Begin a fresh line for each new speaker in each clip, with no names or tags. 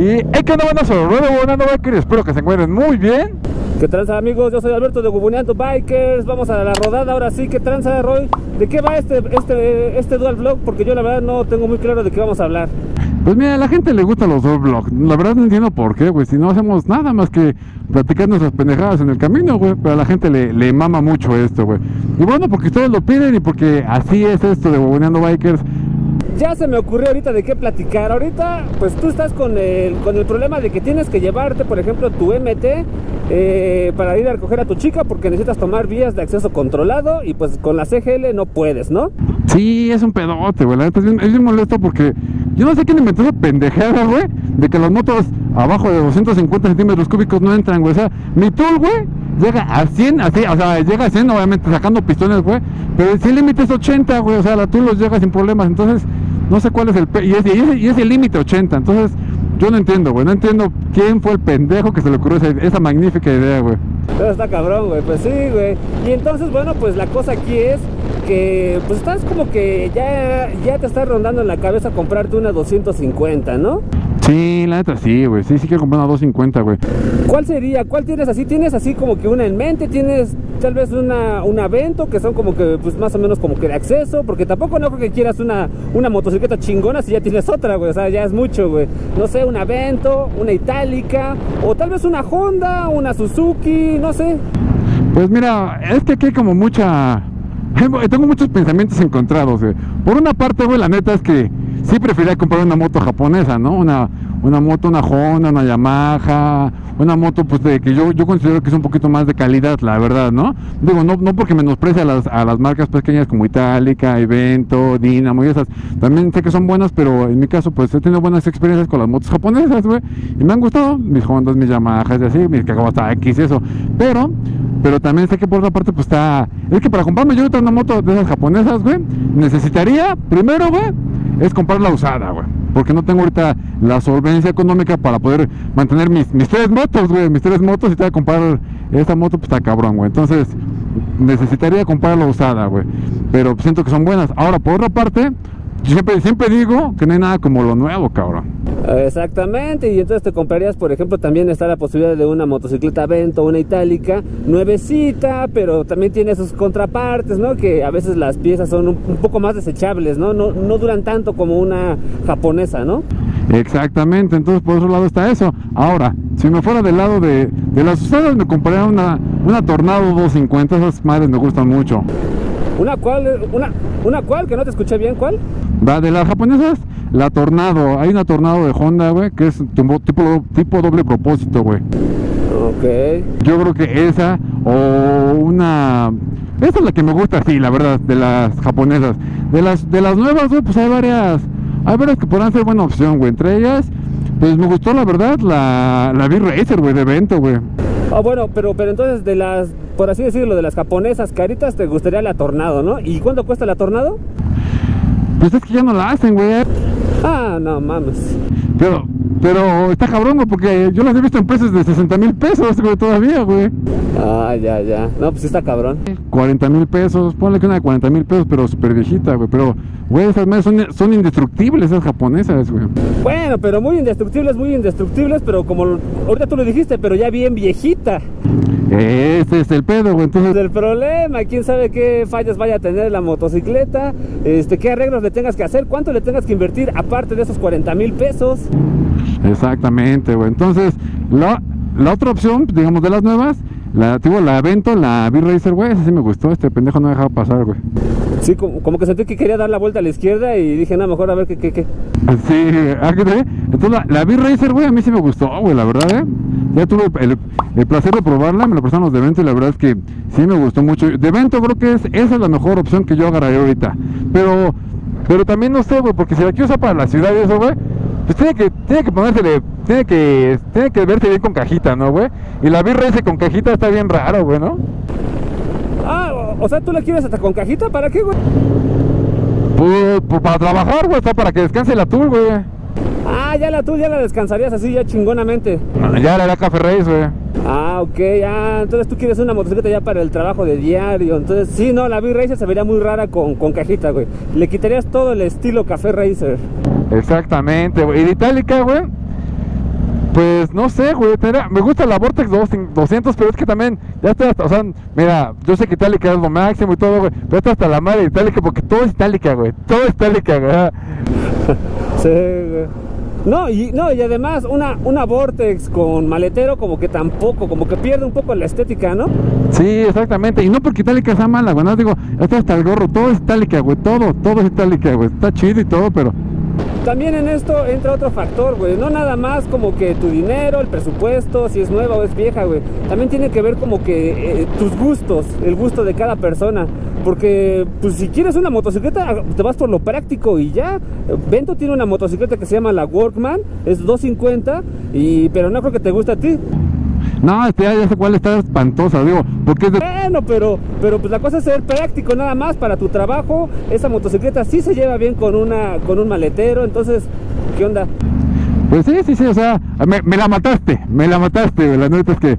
Y hay que andar a ruedo Bubonando Bikers. Espero que se encuentren muy bien.
¿Qué tranza amigos? Yo soy Alberto de Bubuneando Bikers. Vamos a la rodada ahora sí. ¿Qué tranza Roy? ¿De qué va este, este, este dual vlog? Porque yo la verdad no tengo muy claro de qué vamos a hablar.
Pues mira, a la gente le gustan los dual vlogs. La verdad no entiendo por qué, güey. Si no hacemos nada más que platicar nuestras pendejadas en el camino, güey. Pero a la gente le, le mama mucho esto, güey. Y bueno, porque ustedes lo piden y porque así es esto de Bubuneando Bikers
ya se me ocurrió ahorita de qué platicar. Ahorita, pues tú estás con el, con el problema de que tienes que llevarte, por ejemplo, tu MT eh, para ir a recoger a tu chica porque necesitas tomar vías de acceso controlado y pues con la CGL no puedes, ¿no?
Sí, es un pedote, güey. Es bien, es bien molesto porque yo no sé quién inventó esa pendejada, güey, de que las motos abajo de 250 centímetros cúbicos no entran, güey. O sea, mi tool, güey, llega a 100, así, o sea, llega a 100, obviamente, sacando pistones, güey. Pero si el límite es 80, güey, o sea, la tool los llega sin problemas. Entonces, no sé cuál es el... Y es, y es, el límite 80, entonces yo no entiendo, güey, no entiendo quién fue el pendejo que se le ocurrió esa, magnífica idea, güey.
Pero está cabrón, güey, pues sí, güey. Y entonces, bueno, pues la cosa aquí es que, pues estás como que ya, ya te está rondando en la cabeza comprarte una 250, ¿no?
Sí, la neta sí, güey. Sí, sí quiero comprar una 250, güey.
¿Cuál sería? ¿Cuál tienes así? ¿Tienes así como que una en mente? ¿Tienes tal vez una, un evento que son como que, pues más o menos como que de acceso? Porque tampoco no creo que quieras una, una motocicleta chingona si ya tienes otra, güey. O sea, ya es mucho, güey. No sé, un evento, una itálica, o tal vez una Honda, una Suzuki, no sé.
Pues mira, es que aquí hay como mucha... Tengo muchos pensamientos encontrados, güey. Por una parte, güey, la neta es que sí preferiría comprar una moto japonesa, ¿no? Una, una moto, una Honda, una Yamaha, una moto pues de que yo, yo considero que es un poquito más de calidad, la verdad, ¿no? Digo, no, no porque menosprecie a las, a las marcas pequeñas como Itálica, Evento, Dinamo y esas. También sé que son buenas, pero en mi caso pues he tenido buenas experiencias con las motos japonesas, güey. Y me han gustado mis Hondas, mis Yamahas y así, mis Kawasaki X y eso. Pero, pero también sé que por otra parte pues está... Es que para comprarme yo una moto de esas japonesas, güey, necesitaría primero, güey, es comprar la usada, güey. Porque no tengo ahorita la solvencia económica para poder mantener mis, mis tres motos, güey. Mis tres motos y te voy a comprar esta moto, pues está cabrón, güey. Entonces, necesitaría comprar la usada, güey. Pero siento que son buenas. Ahora, por otra parte, yo siempre, siempre digo que no hay nada como lo nuevo, cabrón.
Exactamente, y entonces te comprarías, por ejemplo, también está la posibilidad de una motocicleta Vento, una itálica, nuevecita, pero también tiene sus contrapartes, ¿no? Que a veces las piezas son un, poco más desechables, ¿no? ¿no? No duran tanto como una japonesa, ¿no?
Exactamente, entonces por otro lado está eso. Ahora, si me fuera del lado de, de las usadas, me compraría una, una Tornado 250, esas madres me gustan mucho.
¿Una cuál? Una, ¿Una cuál? Que no te escuché bien, ¿cuál?
Va de las japonesas, la Tornado. Hay una Tornado de Honda, güey, que es tipo, tipo doble propósito, güey.
Ok.
Yo creo que esa o una... Esa es la que me gusta, sí, la verdad, de las japonesas. De las, de las nuevas, güey, pues hay varias... Hay varias que podrán ser buena opción, güey. Entre ellas, pues me gustó, la verdad, la, la V-Racer, güey, de evento, güey.
Ah, bueno, pero, pero entonces de las, por así decirlo, de las japonesas caritas, te gustaría la Tornado, ¿no? ¿Y cuánto cuesta la Tornado?
Pues es que ya no la hacen, güey.
Ah, no mames.
Pero, pero está cabrón, güey, porque yo las he visto en precios de 60 mil pesos, güey, todavía, güey.
Ah, ya, ya. No, pues está cabrón.
40 mil pesos, ponle que una de 40 mil pesos, pero súper viejita, güey. Pero, güey, esas madres son, son indestructibles, esas japonesas, güey.
Bueno, pero muy indestructibles, muy indestructibles, pero como ahorita tú lo dijiste, pero ya bien viejita.
Ese es el pedo, güey. Entonces...
El problema, quién sabe qué fallas vaya a tener la motocicleta, este, qué arreglos le tengas que hacer, cuánto le tengas que invertir aparte de esos 40 mil pesos.
Exactamente, güey. Entonces, la, la otra opción, digamos, de las nuevas, la, tipo, la Vento, la V-Racer, güey, esa sí me gustó. Este pendejo no me dejaba pasar, güey.
Sí, como, que sentí que quería dar la vuelta a la izquierda y dije, no, mejor a ver qué, qué, qué.
Sí, ah, entonces la, la V-Racer, güey, a mí sí me gustó, güey, la verdad, ¿eh? Ya tuve el, el, placer de probarla, me la prestaron los de Vento y la verdad es que sí me gustó mucho. De Vento creo que es, esa es la mejor opción que yo agarraré ahorita. Pero, pero también no sé, güey, porque si la quiero usar para la ciudad y eso, güey, pues tiene que, tiene que ponérsele, tiene que, tiene que verse bien con cajita, ¿no, güey? Y la V-Racer con cajita está bien raro, güey, ¿no?
Ah, o sea, ¿tú la quieres hasta con cajita? ¿Para qué, güey?
Pues, pues para trabajar, güey, está para que descanse la tour, güey.
Ah, ya la tuya ya la descansarías así ya chingonamente.
ya la era Café Race, güey.
Ah, ok, ah, entonces tú quieres una motocicleta ya para el trabajo de diario. Entonces, sí, no, la V-Racer se vería muy rara con, con cajita, güey. Le quitarías todo el estilo Café Racer.
Exactamente, güey. Y de Itálica, güey. Pues no sé, güey. tenía- Me gusta la Vortex 200, pero es que también ya está hasta. O sea, mira, yo sé que Itálica es lo máximo y todo, güey. Pero está hasta la madre Itálica porque todo es Itálica, güey. Todo es Itálica, güey.
Sí, güey. No, y, no, y además una, una Vortex con maletero como que tampoco, como que pierde un poco la estética, ¿no?
Sí, exactamente. Y no porque Itálica sea mala, güey. No digo, está hasta el gorro. Todo es Itálica, güey. Todo, todo es Itálica, güey. Está chido y todo, pero.
También en esto entra otro factor, güey. No nada más como que tu dinero, el presupuesto, si es nueva o es vieja, güey. También tiene que ver como que eh, tus gustos, el gusto de cada persona. Porque, pues si quieres una motocicleta, te vas por lo práctico y ya. Bento tiene una motocicleta que se llama la Workman, es 250, y, pero no creo que te guste a ti.
No, este, ya, sé cuál está espantosa, digo. Porque es de.
Bueno, pero, pero pues la cosa es ser práctico nada más para tu trabajo. Esa motocicleta sí se lleva bien con una con un maletero, entonces, ¿qué onda?
Pues sí, sí, sí. O sea, me, me la mataste. Me la mataste. La neta es que.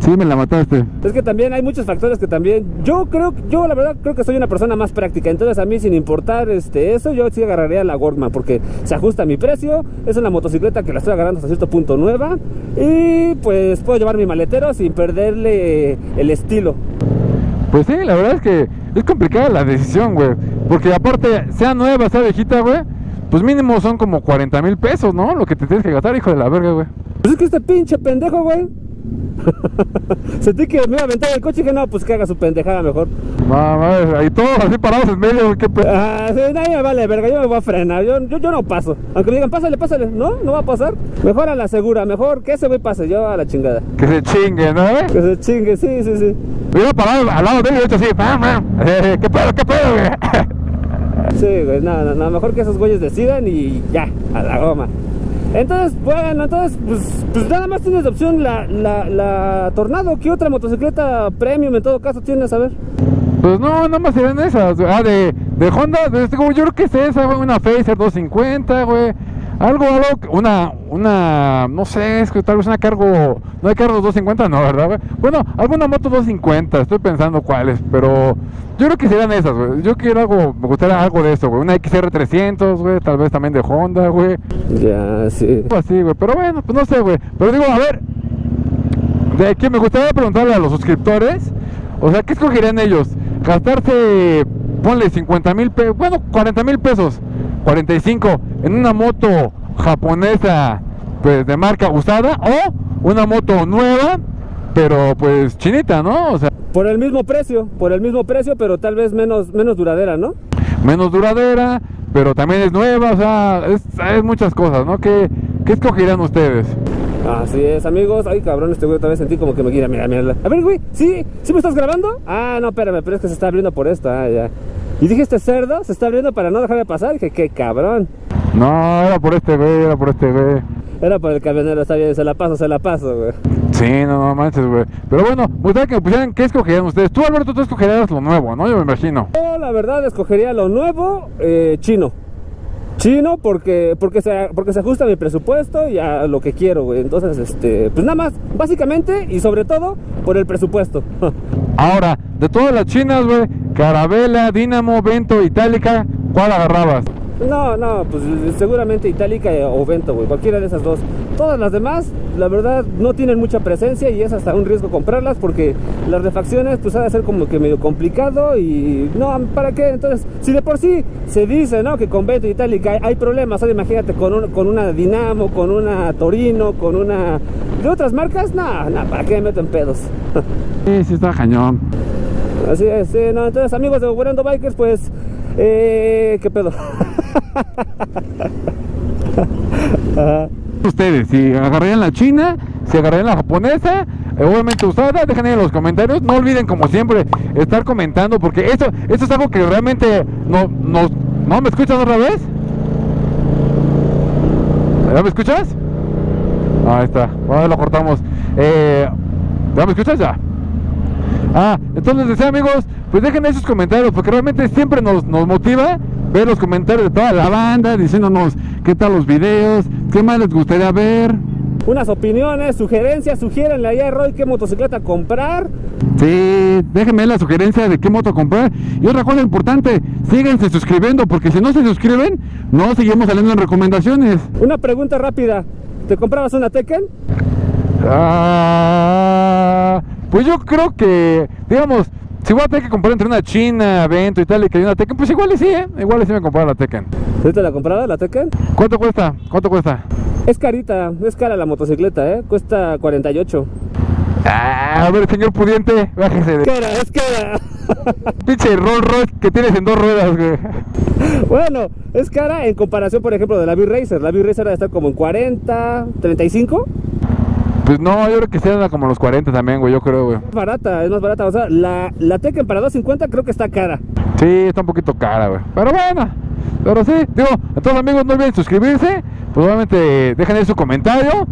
Sí, me la mataste.
Es que también hay muchos factores que también yo creo yo la verdad creo que soy una persona más práctica, entonces a mí sin importar este eso yo sí agarraría la Workman porque se ajusta a mi precio, es una motocicleta que la estoy agarrando hasta cierto punto nueva y pues puedo llevar mi maletero sin perderle el estilo.
Pues sí, la verdad es que es complicada la decisión, güey. Porque aparte, sea nueva, sea viejita, güey, pues mínimo son como 40 mil pesos, ¿no? Lo que te tienes que gastar, hijo de la verga, güey.
Pues es que este pinche pendejo, güey. Sentí que me iba a aventar el coche y dije, no, pues que haga su pendejada mejor.
Mamá, ahí todos así parados en medio, qué pe...
Ah, sí, nadie me vale, verga, yo me voy a frenar, yo, yo, yo no paso. Aunque me digan, pásale, pásale, no, no va a pasar. Mejor a la segura, mejor que ese güey pase, yo a la chingada.
Que se chingue, ¿no? güey?
Que se chingue, sí, sí, sí.
Me iba parado al lado de él y hecho así, ¡pam, pam! Eh, ¿Qué pedo, qué pedo, güey?
Sí, güey, no, no, no, mejor que esos güeyes decidan y ya, a la goma. Entonces, bueno, entonces, pues, pues nada más tienes de opción la, la, la Tornado. ¿Qué otra motocicleta premium en todo caso tienes? A ver.
Pues no, nada más serían esas. Ah, de, de Honda, de este, yo creo que es esa, güey, una Facer 250, güey. Algo, algo, una, una, no sé, es que tal vez una cargo, no hay cargos 250, no, ¿verdad? Bueno, alguna moto 250, estoy pensando cuáles, pero yo creo que serían esas, güey. Yo quiero algo, me gustaría algo de eso, güey. Una XR300, güey, tal vez también de Honda, güey.
Ya, sí.
Algo así, güey. Pero bueno, pues no sé, güey. Pero digo, a ver, de que me gustaría preguntarle a los suscriptores, o sea, ¿qué escogerían ellos? Gastarse, ponle 50 mil pesos, bueno, 40 mil pesos, 45 en una moto japonesa, pues de marca usada, o una moto nueva, pero pues chinita, ¿no? O sea,
Por el mismo precio, por el mismo precio, pero tal vez menos, menos duradera, ¿no?
menos duradera, pero también es nueva, o sea, es, es muchas cosas, ¿no? ¿Qué, ¿Qué escogerían ustedes?
Así es, amigos. Ay, cabrón, este güey otra vez sentí como que me quiere, mira, mira. A ver, güey, ¿sí? ¿Sí me estás grabando? Ah, no, espérame, pero es que se está abriendo por esto, ah, ya. Y dije, este cerdo se está abriendo para no dejarme pasar. Dije, qué cabrón.
No, era por este güey, era por este güey.
Era por el camionero, está bien, se la paso, se la paso, güey.
Sí, no, no manches, güey. Pero bueno, gustaría que me pusieran qué escogerían ustedes. Tú, Alberto, tú escogerías lo nuevo, ¿no? Yo me imagino.
Yo, la verdad, escogería lo nuevo, eh, chino. Chino porque, porque, se, porque se ajusta a mi presupuesto y a lo que quiero, güey. Entonces, este, pues nada más, básicamente y sobre todo por el presupuesto.
Ahora, de todas las chinas, güey, Carabela, Dynamo, Vento, Itálica, ¿cuál agarrabas?
No, no, pues seguramente Itálica o Vento, güey, cualquiera de esas dos. Todas las demás, la verdad, no tienen mucha presencia y es hasta un riesgo comprarlas porque las refacciones, pues ha de ser como que medio complicado y no, ¿para qué? Entonces, si de por sí se dice, ¿no? Que con Vento y Itálica hay, problemas, ahora imagínate con, un- con una Dinamo, con una Torino, con una... de otras marcas, no, no, ¿para qué me meto en pedos?
Sí, sí, está cañón.
Así es, sí, no, entonces amigos de Operando Bikers, pues, eh, ¿qué pedo?
Ustedes, si agarrarían la china, si agarrarían la japonesa, eh, obviamente usada, dejen en los comentarios. No olviden, como siempre, estar comentando, porque esto, esto es algo que realmente no, nos... ¿No me escuchas otra vez? ¿Ya me escuchas? Ahí está, bueno, lo cortamos. Eh, ¿Ya me escuchas ya? Ah, entonces les decía amigos, pues dejen sus comentarios, porque realmente siempre nos, nos motiva ver los comentarios de toda la banda, diciéndonos qué tal los videos, qué más les gustaría ver.
Unas opiniones, sugerencias, sugiérenle ahí a Roy qué motocicleta comprar.
Sí, déjenme la sugerencia de qué moto comprar. Y otra cosa importante, síganse suscribiendo, porque si no se suscriben, no seguimos saliendo en recomendaciones.
Una pregunta rápida. ¿Te comprabas una Tekken?
Ah, pues yo creo que, digamos, si voy a tener que comprar entre una China, Vento y tal, y que hay una Tekken, pues igual y sí, ¿eh? Igual y sí me compraba la Tekken.
¿Sí te la comprabas la Tekken?
¿Cuánto cuesta? ¿Cuánto cuesta?
Es carita, es cara la motocicleta, ¿eh? Cuesta 48.
Ah, a ver, señor pudiente, bájese de...
Cara, es cara.
Pinche Rolls Royce que tienes en dos ruedas, güey.
bueno, es cara en comparación, por ejemplo, de la V-Racer. La V-Racer estar como en 40, 35.
Pues no, yo creo que sea como los 40 también, güey, yo creo, güey.
Es barata, es más barata. O sea, la, la Tekken para 250 creo que está cara.
Sí, está un poquito cara, güey. Pero bueno, pero sí, digo, a todos amigos no olviden suscribirse. Pues obviamente dejen ahí su comentario.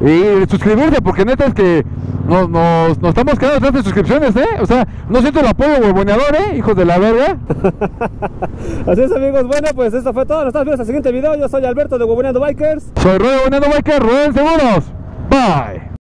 Y suscribirse, porque neta es que nos, nos, nos estamos quedando atrás de suscripciones, ¿eh? O sea, no siento el apoyo huevoneador, ¿eh? Hijos de la verga.
Así es, amigos. Bueno, pues esto fue todo. Nos estamos viendo hasta el siguiente video. Yo soy Alberto de Huevoneando Bikers.
Soy Ruedo Huevoneando Bikers, Rubén Seguros. Bye.